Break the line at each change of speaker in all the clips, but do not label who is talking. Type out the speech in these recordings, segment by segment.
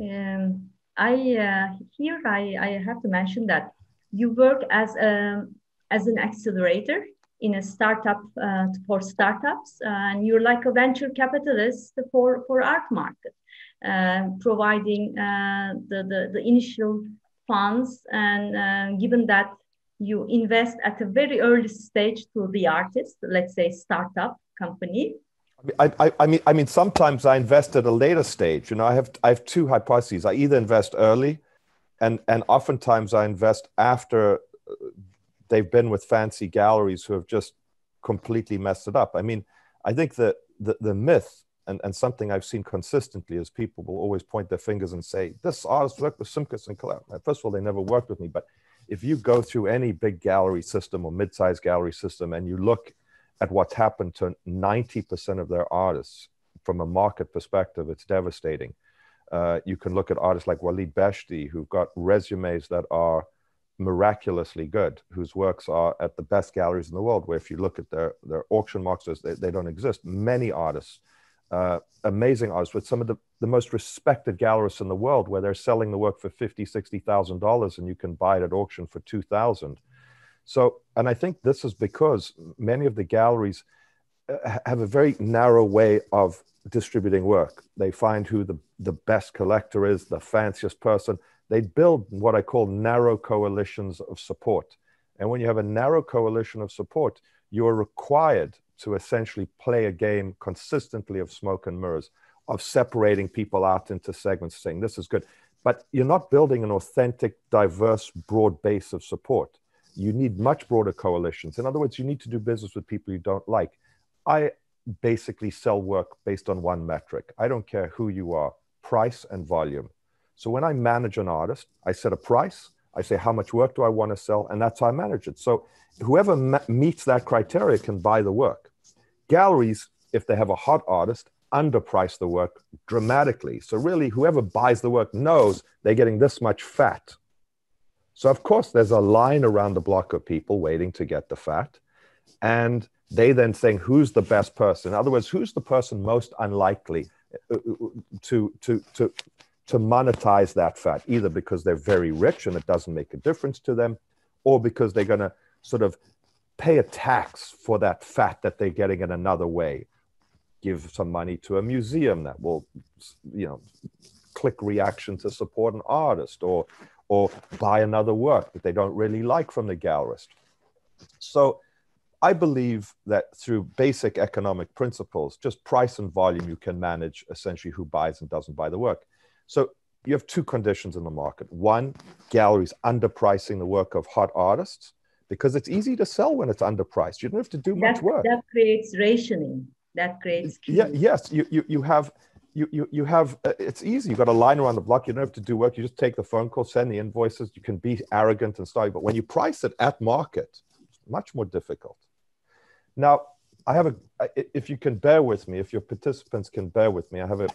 Um, I uh, here I, I have to mention that you work as a as an accelerator in a startup uh, for startups, and you're like a venture capitalist for for art market, uh, providing uh, the, the the initial funds, and uh, given that you invest at a very early stage to the artist, let's say startup company,
I, I, I, mean, I mean, sometimes I invest at a later stage. You know, I have I have two hypotheses. I either invest early, and and oftentimes I invest after uh, they've been with fancy galleries who have just completely messed it up. I mean, I think that the, the myth and, and something I've seen consistently is people will always point their fingers and say, this artist worked with Simkus and Collard. First of all, they never worked with me, but if you go through any big gallery system or mid-sized gallery system and you look at what's happened to 90% of their artists from a market perspective, it's devastating. Uh, you can look at artists like Walead Beshty, who've got resumes that are miraculously good, whose works are at the best galleries in the world, where if you look at their, their auction markers, they, they don't exist. Many artists, uh, amazing artists with some of the, the most respected gallerists in the world, where they're selling the work for fifty, sixty thousand dollars, and you can buy it at auction for two thousand. So, and I think this is because many of the galleries uh, have a very narrow way of distributing work. They find who the, the best collector is, the fanciest person. They build what I call narrow coalitions of support. And when you have a narrow coalition of support, you are required to essentially play a game consistently of smoke and mirrors, of separating people out into segments, saying this is good. But you're not building an authentic, diverse, broad base of support you need much broader coalitions. In other words, you need to do business with people you don't like. I basically sell work based on one metric. I don't care who you are, price and volume. So when I manage an artist, I set a price, I say how much work do I want to sell, and that's how I manage it. So whoever meets that criteria can buy the work. Galleries, if they have a hot artist, underprice the work dramatically. So really, whoever buys the work knows they're getting this much fat so, of course, there's a line around the block of people waiting to get the fat. And they then think, who's the best person? In other words, who's the person most unlikely uh, uh, to, to, to, to monetize that fat, either because they're very rich and it doesn't make a difference to them, or because they're going to sort of pay a tax for that fat that they're getting in another way. Give some money to a museum that will, you know, click reaction to support an artist or or buy another work that they don't really like from the gallerist. So I believe that through basic economic principles, just price and volume, you can manage essentially who buys and doesn't buy the work. So you have two conditions in the market. One, galleries underpricing the work of hot artists because it's easy to sell when it's underpriced. You don't have to do much work.
That creates rationing. That creates.
Yeah, yes, you, you, you have you, you, you have uh, it's easy. You've got a line around the block. You don't have to do work. You just take the phone call, send the invoices. You can be arrogant and stuff. But when you price it at market, it's much more difficult. Now, I have a. If you can bear with me, if your participants can bear with me, I have a.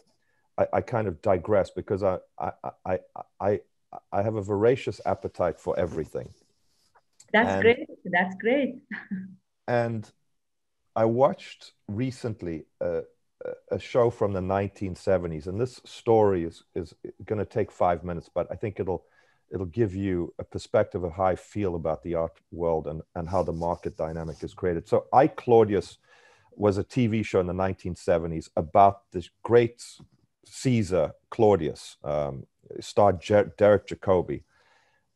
I, I kind of digress because I, I I I I have a voracious appetite for everything.
That's and, great. That's great.
and I watched recently. Uh, a show from the 1970s, and this story is is going to take five minutes, but I think it'll it'll give you a perspective of how I feel about the art world and and how the market dynamic is created. So, I Claudius was a TV show in the 1970s about this great Caesar Claudius, um, starred Jer- Derek Jacobi.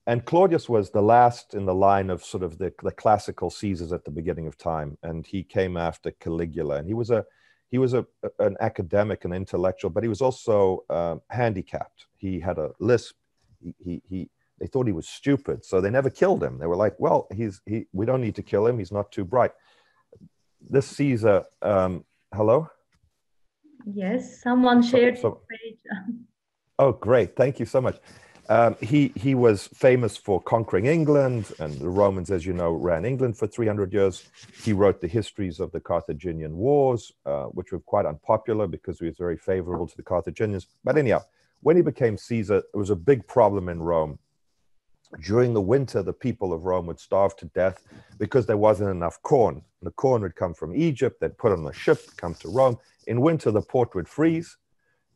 And Claudius was the last in the line of sort of the, the classical Caesars at the beginning of time. And he came after Caligula. And he was a he was a, an academic and intellectual, but he was also um, handicapped. He had a lisp. He, he, he, they thought he was stupid, so they never killed him. They were like, well, he's, he, we don't need to kill him. He's not too bright. This Caesar, um, hello?
Yes, someone shared so, so, page.
oh, great. Thank you so much. Um, he, he was famous for conquering England, and the Romans, as you know, ran England for 300 years. He wrote the histories of the Carthaginian Wars, uh, which were quite unpopular because he was very favorable to the Carthaginians. But anyhow, when he became Caesar, it was a big problem in Rome. During the winter, the people of Rome would starve to death because there wasn't enough corn. The corn would come from Egypt, they'd put on a ship, come to Rome. In winter, the port would freeze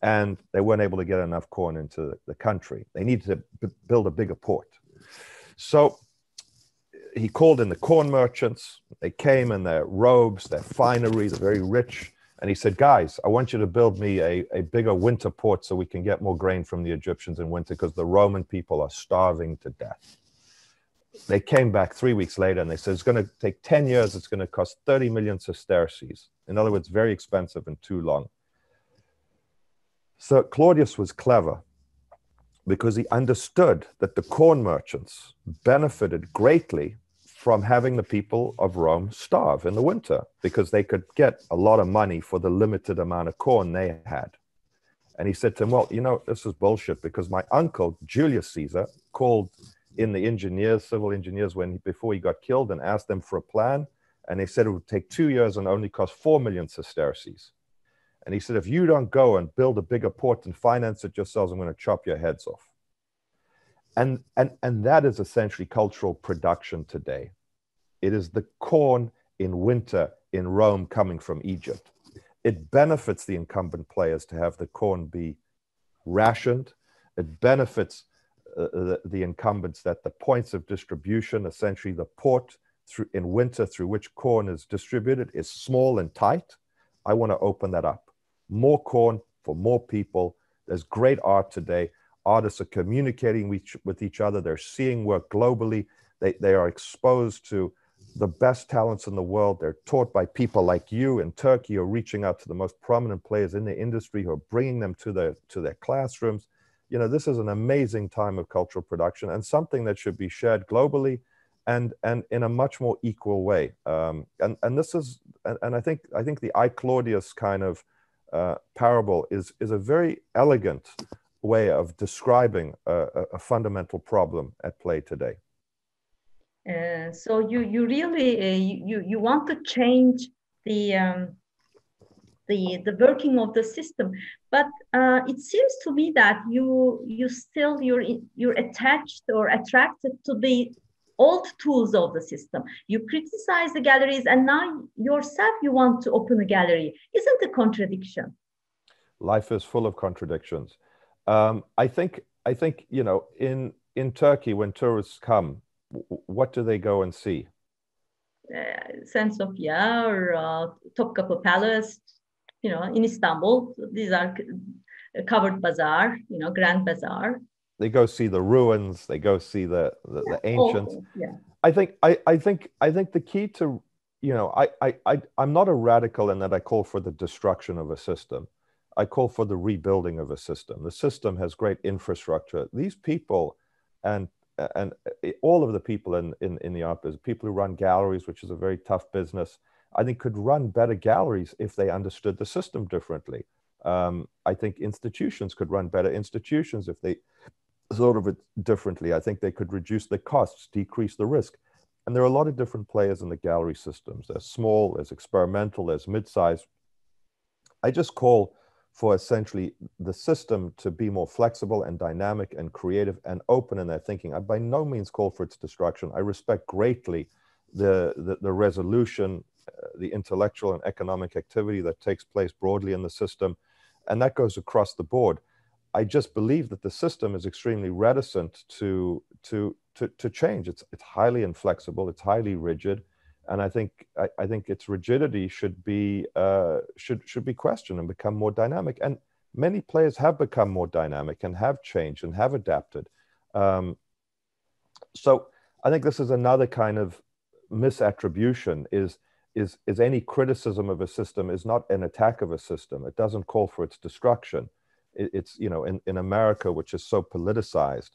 and they weren't able to get enough corn into the country. They needed to b- build a bigger port. So he called in the corn merchants. They came in their robes, their finery, they're very rich. And he said, Guys, I want you to build me a, a bigger winter port so we can get more grain from the Egyptians in winter because the Roman people are starving to death. They came back three weeks later and they said, It's going to take 10 years. It's going to cost 30 million sesterces. In other words, very expensive and too long. So Claudius was clever because he understood that the corn merchants benefited greatly from having the people of Rome starve in the winter because they could get a lot of money for the limited amount of corn they had. And he said to him, Well, you know, this is bullshit because my uncle, Julius Caesar, called in the engineers, civil engineers, when before he got killed and asked them for a plan. And they said it would take two years and only cost four million sesterces. And he said, If you don't go and build a bigger port and finance it yourselves, I'm going to chop your heads off. And, and, and that is essentially cultural production today. It is the corn in winter in Rome coming from Egypt. It benefits the incumbent players to have the corn be rationed. It benefits uh, the, the, incumbents that the points of distribution, essentially the port through, in winter through which corn is distributed, is small and tight. I want to open that up. More corn for more people. There's great art today artists are communicating with each other. They're seeing work globally. They, they are exposed to the best talents in the world. They're taught by people like you in Turkey who are reaching out to the most prominent players in the industry who are bringing them to their, to their classrooms. You know, this is an amazing time of cultural production and something that should be shared globally and, and in a much more equal way. Um, and, and this is, and, and I think, I think the I Claudius kind of uh, parable is, is a very elegant way of describing a, a fundamental problem at play today.
Uh, so you you really uh, you you want to change the um, the the working of the system, but uh, it seems to me that you you still you're you're attached or attracted to the old tools of the system. You criticize the galleries, and now yourself you want to open a gallery. Isn't a contradiction?
Life is full of contradictions. Um, I think I think you know in in Turkey when tourists come, what do they go and see?
Uh, St. Sofia or uh, Topkapı Palace, you know, in Istanbul, these are covered bazaar, you know, Grand Bazaar.
They go see the ruins. They go see the the, yeah. the ancients. Oh, yeah. I think I, I think I think the key to you know I, I I I'm not a radical in that I call for the destruction of a system. I call for the rebuilding of a system. The system has great infrastructure. These people and and all of the people in, in, in the art business, people who run galleries, which is a very tough business, I think could run better galleries if they understood the system differently. Um, I think institutions could run better institutions if they thought of it differently. I think they could reduce the costs, decrease the risk. And there are a lot of different players in the gallery systems. There's small, there's experimental, there's mid-sized. I just call for essentially the system to be more flexible and dynamic and creative and open in their thinking. I by no means call for its destruction. I respect greatly the, the, the resolution, uh, the intellectual and economic activity that takes place broadly in the system, and that goes across the board. I just believe that the system is extremely reticent to, to, to, to change. It's, it's highly inflexible, it's highly rigid, and I think I, I, think its rigidity should be uh, should should be questioned and become more dynamic. And many players have become more dynamic and have changed and have adapted. Um, so I think this is another kind of misattribution. Is is is any criticism of a system is not an attack of a system. It doesn't call for its destruction. It, it's you know in, in America, which is so politicized,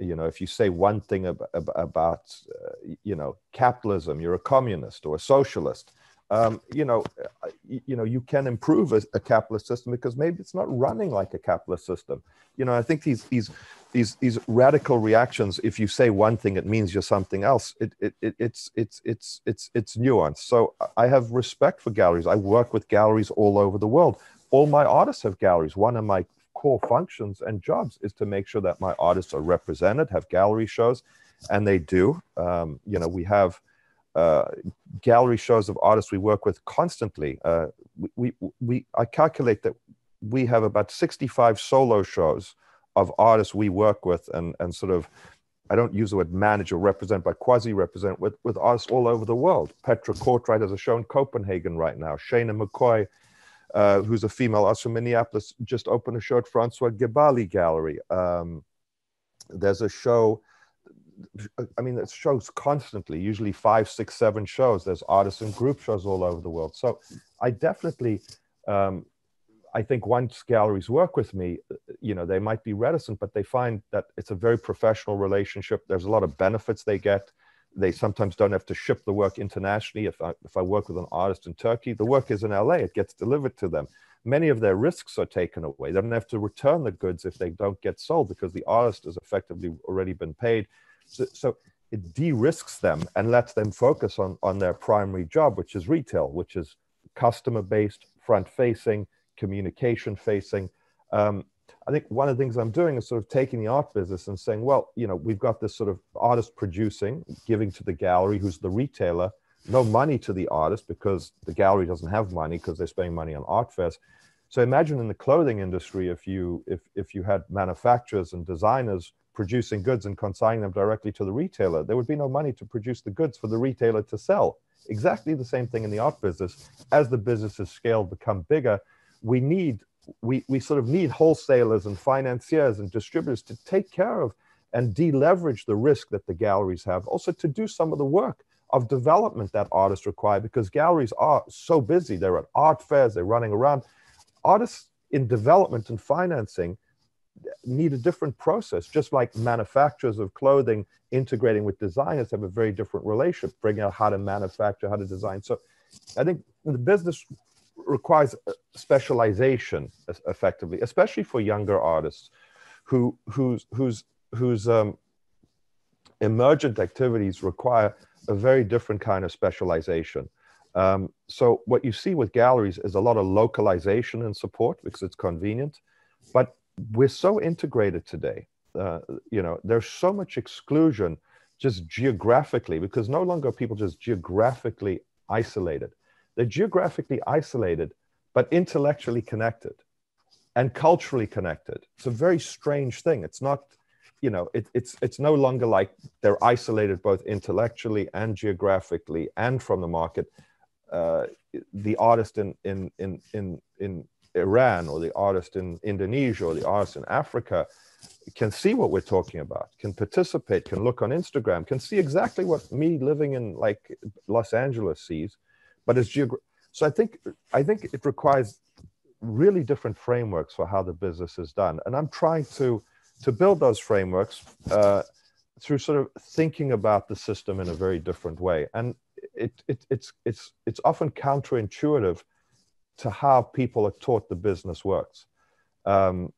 you know if you say one thing ab- ab- about uh, you know capitalism you're a communist or a socialist um, you know uh, you know you can improve a, a, capitalist system because maybe it's not running like a capitalist system. You know i think these these these these radical reactions if you say one thing it means you're something else. It, it, it it's it's it's it's it's nuanced. So i have respect for galleries. I work with galleries all over the world. All my artists have galleries. One of my core functions and jobs is to make sure that my artists are represented, have gallery shows, and they do. Um, you know, we have uh, gallery shows of artists we work with constantly. Uh, we, we, we, I calculate that we have about 65 solo shows of artists we work with and, and sort of, I don't use the word manage or represent, but quasi represent with, with artists all over the world. Petra Cortright has a show in Copenhagen right now. Shana McCoy, uh, who's a female artist from Minneapolis, just opened a show at Francois Ghebaly Gallery. Um, there's a show I mean, it shows constantly, usually five, six, seven shows. There's artists and group shows all over the world. So I definitely, um, I think once galleries work with me, you know, they might be reticent, but they find that it's a very professional relationship. There's a lot of benefits they get. They sometimes don't have to ship the work internationally. If I, if I work with an artist in Turkey, the work is in LA, it gets delivered to them. Many of their risks are taken away. They don't have to return the goods if they don't get sold because the artist has effectively already been paid so, so it de-risks them and lets them focus on, on their primary job, which is retail, which is customer-based, front-facing, communication-facing. Um, I think one of the things I'm doing is sort of taking the art business and saying, well, you know, we've got this sort of artist producing, giving to the gallery, who's the retailer, no money to the artist because the gallery doesn't have money because they're spending money on art fairs. So imagine in the clothing industry, if you if if you had manufacturers and designers producing goods and consigning them directly to the retailer, there would be no money to produce the goods for the retailer to sell. Exactly the same thing in the art business. As the businesses scale, become bigger, we need we, we sort of need wholesalers and financiers and distributors to take care of and deleverage the risk that the galleries have. Also to do some of the work of development that artists require because galleries are so busy. They're at art fairs, they're running around. Artists in development and financing need a different process, just like manufacturers of clothing integrating with designers have a very different relationship, figuring out how to manufacture, how to design. So I think the business requires specialization effectively, especially for younger artists who, whose, whose, whose um, emergent activities require a very different kind of specialization. Um, so what you see with galleries is a lot of localization and support because it's convenient, but we're so integrated today. Uh, you know, there's so much exclusion just geographically because no longer people just geographically isolated. They're geographically isolated, but intellectually connected and culturally connected. It's a very strange thing. It's not, you know, it, it's it's no longer like they're isolated both intellectually and geographically and from the market. Uh, the artist in in in in in Iran or the artist in Indonesia or the artist in Africa can see what we're talking about, can participate, can look on Instagram, can see exactly what me living in like Los Angeles sees, but it's so I think I think it requires really different frameworks for how the business is done, and I'm trying to to build those frameworks uh, through sort of thinking about the system in a very different way, and it, it it's it's it's often counterintuitive to how people are taught the business works. Um,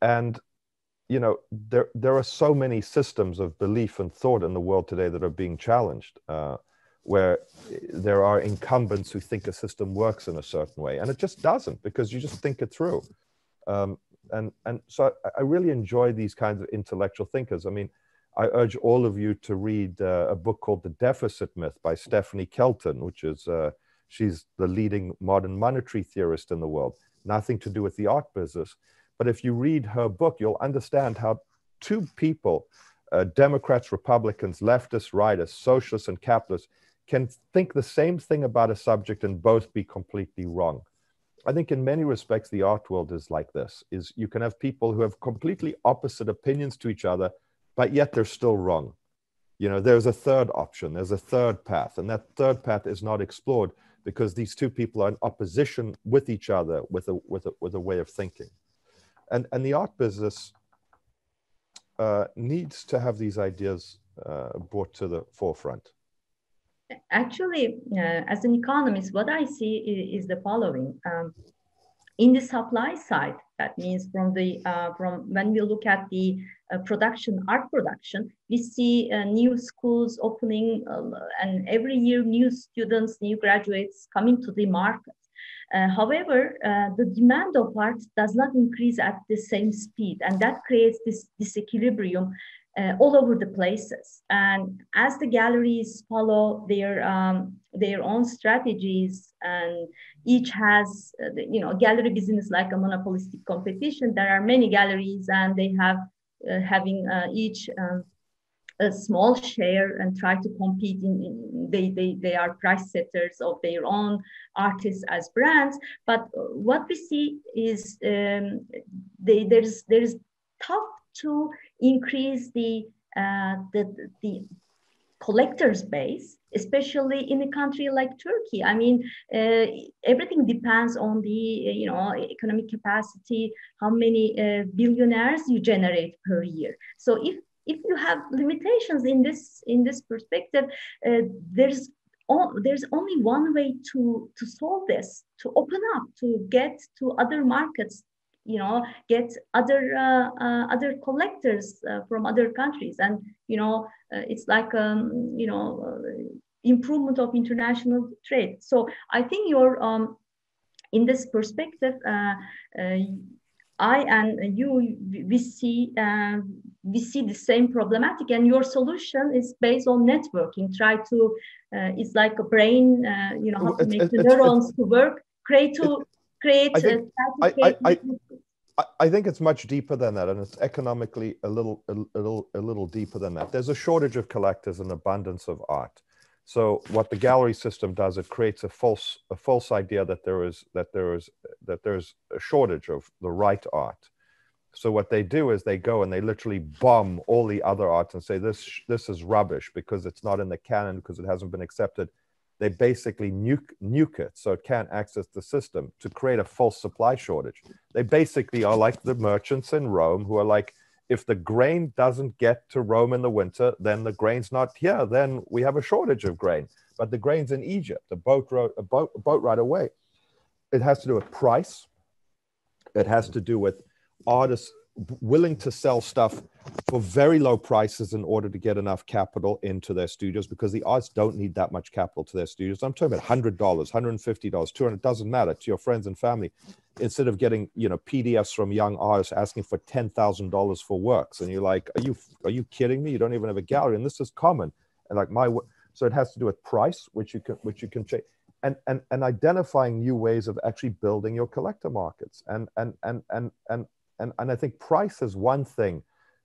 and you know there there are so many systems of belief and thought in the world today that are being challenged. Uh, where there are incumbents who think a system works in a certain way and it just doesn't because you just think it through um, and and so I, I, really enjoy these kinds of intellectual thinkers i mean i urge all of you to read uh, a book called the deficit myth by stephanie kelton which is uh, She's the leading modern monetary theorist in the world, nothing to do with the art business. But if you read her book, you'll understand how two people, uh, Democrats, Republicans, leftists, rightists, socialists, and capitalists, can think the same thing about a subject and both be completely wrong. I think in many respects, the art world is like this, is you can have people who have completely opposite opinions to each other, but yet they're still wrong. You know, there's a third option, there's a third path, and that third path is not explored because these two people are in opposition with each other with a with a with a way of thinking and and the art business uh, needs to have these ideas uh, brought to the forefront
actually uh, as an economist what i see is, is the following. Um, in the supply side that means from the uh, from when we look at the uh, production art production we see uh, new schools opening uh, and every year new students new graduates coming to the market. Uh, however, uh, the demand of art does not increase at the same speed, and that creates this disequilibrium uh, all over the places. And as the galleries follow their um, their own strategies, and each has, uh, you know, gallery business like a monopolistic competition. There are many galleries, and they have uh, having uh, each. Um, a small share and try to compete in, in, they, they they are price setters of their own artists as brands but what we see is um, they, there's there's tough to increase the, uh, the, the collectors base, especially in a country like Turkey. I mean, uh, everything depends on the you know economic capacity, how many uh, billionaires you generate per year. So if if you have limitations in this in this perspective, uh, there's there's only one way to to solve this: to open up, to get to other markets you know get other uh, uh, other collectors uh, from other countries. And you know uh, it's like um, you know uh, improvement of international trade. So i think you're um, in this perspective uh, i and you we see we see the same problematic. And your solution is based on networking. Try to it's like a brain you know how to make the neurons to work. Create to create I think,
I, I, I, I, think it's much deeper than that, and it's economically a little, a, a, little, a little deeper than that. There's a shortage of collectors and abundance of art. So what the gallery system does, it creates a false, a false idea that there is that there is that there's a shortage of the right art. So what they do is they go and they literally bomb all the other arts and say this this is rubbish because it's not in the canon because it hasn't been accepted they basically nuke, nuke it so it can't access the system to create a false supply shortage. They basically are like the merchants in Rome who are like, if the grain doesn't get to Rome in the winter, then the grain's not here. Then we have a shortage of grain. But the grain's in Egypt. A boat, rode, a boat, a boat right away. It has to do with price. It has to do with artists willing to sell stuff for very low prices in order to get enough capital into their studios because the artists don't need that much capital to their studios. I'm talking about $100, $150, 200, doesn't matter to your friends and family. Instead of getting, you know, PDFs from young artists asking for $10,000 for works. And you're like, are you, are you kidding me? You don't even have a gallery. And this is common. And like my, so it has to do with price, which you can, which you can change. And, and, and identifying new ways of actually building your collector markets and, and, and, and, and, and, and I think price is one thing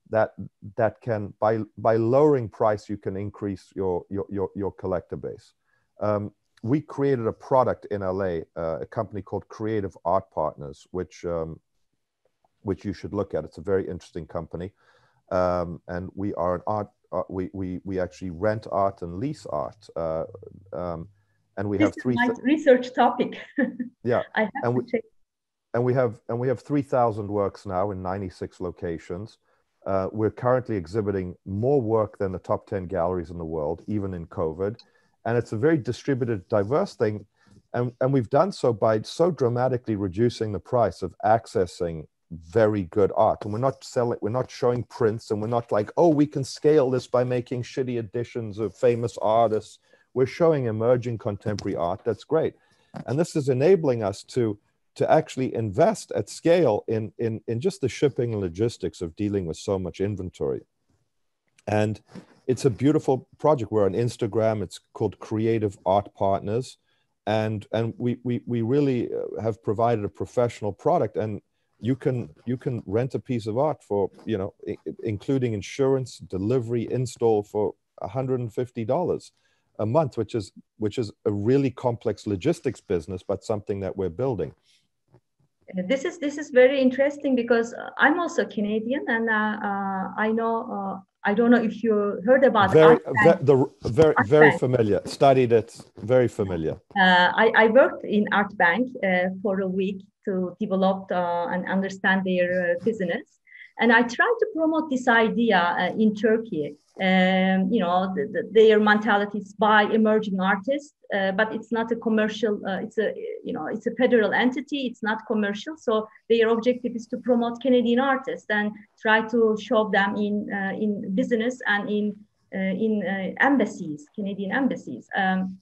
that that can by by lowering price you can increase your your your, your collector base. Um, we created a product in LA, uh, a company called Creative Art Partners, which um, which you should look at. It's a very interesting company, um, and we are an art. Uh, we we we actually rent art and lease art. Uh, um, and we
this
have three.
Is my research topic.
yeah,
I have
and
to
we,
check
and we have and we have 3000 works now in 96 locations. Uh, we're currently exhibiting more work than the top 10 galleries in the world even in covid. And it's a very distributed diverse thing. And, and we've done so by so dramatically reducing the price of accessing very good art. And we're not selling we're not showing prints. And we're not like oh we can scale this by making shitty editions of famous artists. We're showing emerging contemporary art. That's great. And this is enabling us to to actually invest at scale in, in, in just the shipping and logistics of dealing with so much inventory. And it's a beautiful project. We're on Instagram. It's called Creative Art Partners. And, and we, we, we really uh, have provided a professional product and you can you can rent a piece of art for you know including insurance delivery install for $150 a month which is which is a really complex logistics business but something that we're building
this is this is very interesting because I'm also Canadian, and uh, uh, I know uh, I don't know if you heard about
very ve- the very Art very Bank. familiar. Studied it, very familiar.
Uh, I, I worked in Art Bank uh, for a week to develop uh, and understand their business, and I try to promote this idea in Turkey um, you know, the, the, their mentalities by emerging artists, uh, but it's not a commercial. Uh, it's a you know, it's a federal entity. It's not commercial. So their objective is to promote Canadian artists and try to show them in uh, in business and in uh, in uh, embassies, Canadian embassies. Um,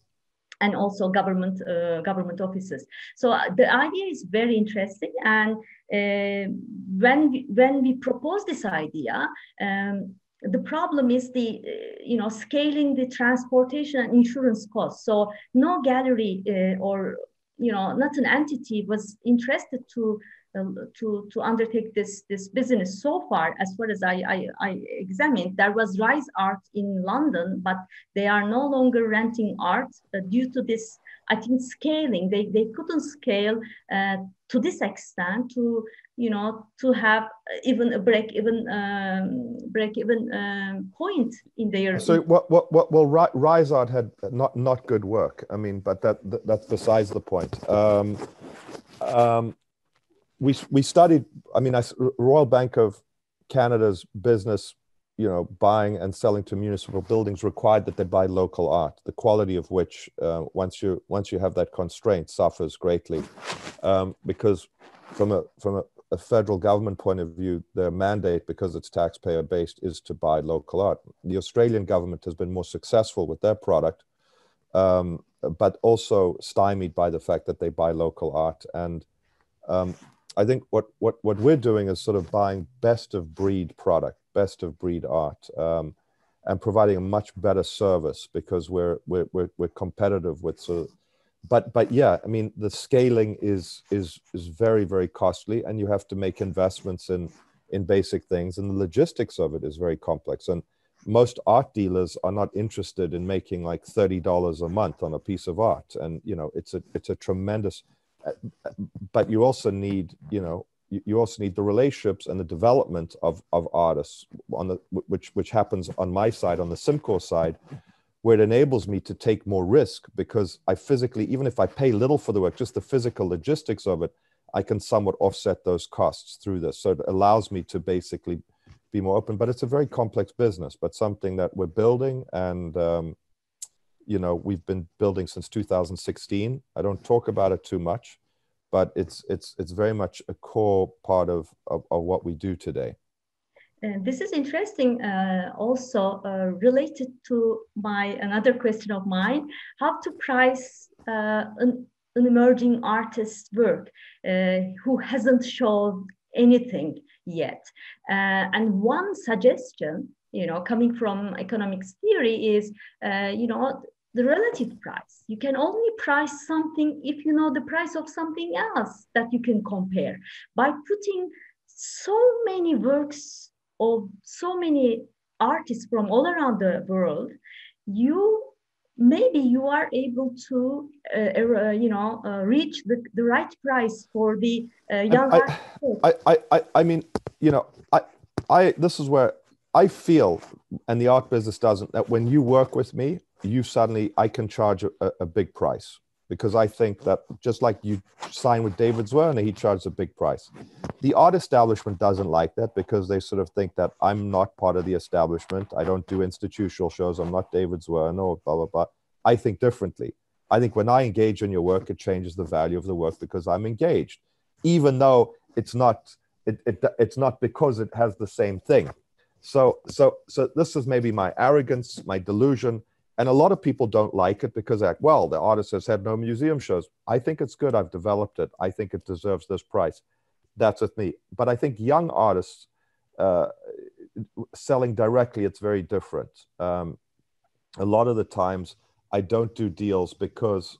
and also government uh, government offices. So the idea is very interesting, and when we, when we propose this idea, um, the problem is the you know scaling the transportation and insurance costs. So no gallery uh, or you know not an entity was interested to uh, to to undertake this this business. So far as far as I, I, I examined there was rise art in london but they are no longer renting art uh, due to this i think scaling. They, they couldn't scale uh, to this extent to you know to have even a break even um, break even um, point in their
so what what what well rise art had not not good work i mean but that, that that's besides the point um, um, we we studied. I mean, I, Royal Bank of Canada's business, you know, buying and selling to municipal buildings required that they buy local art, the quality of which, uh, once you once you have that constraint, suffers greatly, um, because from a from a, a, federal government point of view, their mandate, because it's taxpayer based, is to buy local art. The Australian government has been more successful with their product. Um, but also stymied by the fact that they buy local art and um, I think what, what, what we're doing is sort of buying best of breed product, best of breed art, um, and providing a much better service because we're, we're, we're, we're competitive with sort of, but, but yeah, I mean, the scaling is, is, is very, very costly and you have to make investments in, in basic things and the logistics of it is very complex. And most art dealers are not interested in making like $30 a month on a piece of art. And, you know, it's a, it's a tremendous, but you also need, you know, you also need the relationships and the development of, of artists on the which which happens on my side on the Simcore side where it enables me to take more risk because I physically even if I pay little for the work just the physical logistics of it I can somewhat offset those costs through this. So it allows me to basically be more open but it's a very complex business but something that we're building and um, you know we've been building since 2016 i don't talk about it too much but it's it's it's very much a core part of of, of what we do today.
And this is interesting uh, also uh, related to my another question of mine. How to price uh, an, an emerging artist's work uh, who hasn't shown anything yet? Uh, and one suggestion you know coming from economics theory is you know the relative price. You can only price something if you know the price of something else that you can compare. By putting so many works of so many artists from all around the world, you maybe you are able to uh, uh, you know uh, reach the, the right price for the uh, young
I, I, I, I, I mean you know I, I this is where I feel and the art business doesn't that when you work with me you suddenly I can charge a, a, big price because I think that just like you sign with David Zwirner, he charges a big price. The art establishment doesn't like that because they sort of think that I'm not part of the establishment. I don't do institutional shows. I'm not David Zwirner or blah, blah, blah. I think differently. I think when I engage in your work, it changes the value of the work because I'm engaged, even though it's not, it, it, it's not because it has the same thing. So, so, so this is maybe my arrogance, my delusion and a lot of people don't like it because, like, well, the artist has had no museum shows. I think it's good. I've developed it. I think it deserves this price. That's with me. But I think young artists uh, selling directly, it's very different. Um, a lot of the times, I don't do deals because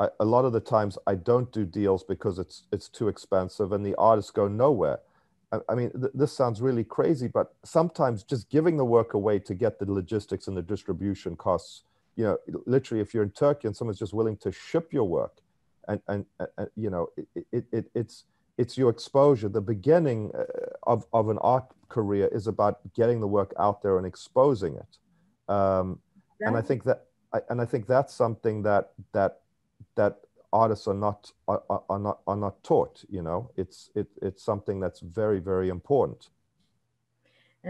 I, a lot of the times I don't do deals because it's it's too expensive and the artists go nowhere. I mean, th- this sounds really crazy, but sometimes just giving the work away to get the logistics and the distribution costs, you know, literally, if you're in Turkey and someone's just willing to ship your work, and and, and you know, it, it, it, it's it's your exposure. The beginning uh, of of an art career is about getting the work out there and exposing it, um, and I think that, I, and I think that's something that that that artists are not are, are not are not taught you know? It's it, it's something that's very very important